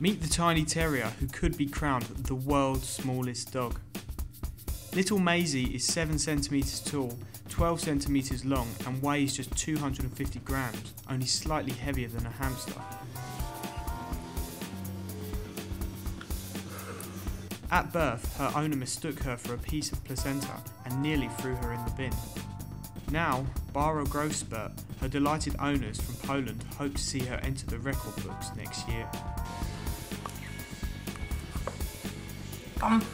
Meet the tiny terrier who could be crowned the world's smallest dog. Little Maisie is 7 centimetres tall, 12 centimetres long, and weighs just 250 grams, only slightly heavier than a hamster. At birth, her owner mistook her for a piece of placenta and nearly threw her in the bin. Now, Bara Grosspurt, her delighted owners from Poland hope to see her enter the record books next year. Kom.